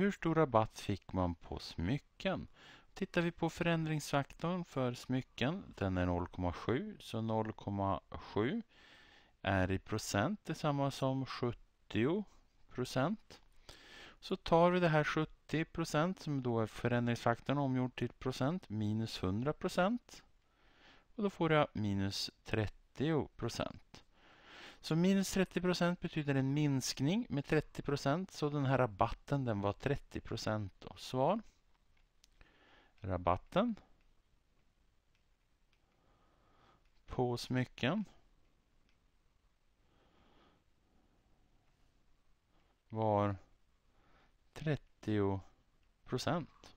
hur stor rabatt fick man på smycken? Tittar vi på förändringsfaktorn för smycken, den är 0,7 så 0,7 är i procent detsamma som 70 procent. Så tar vi det här 70 procent som då är förändringsfaktorn omgjord till procent minus 100 procent. Och då får jag minus 30 procent. Så minus 30 procent betyder en minskning med 30 procent. Så den här rabatten den var 30 procent. Svar. Rabatten på smycken var 30 procent.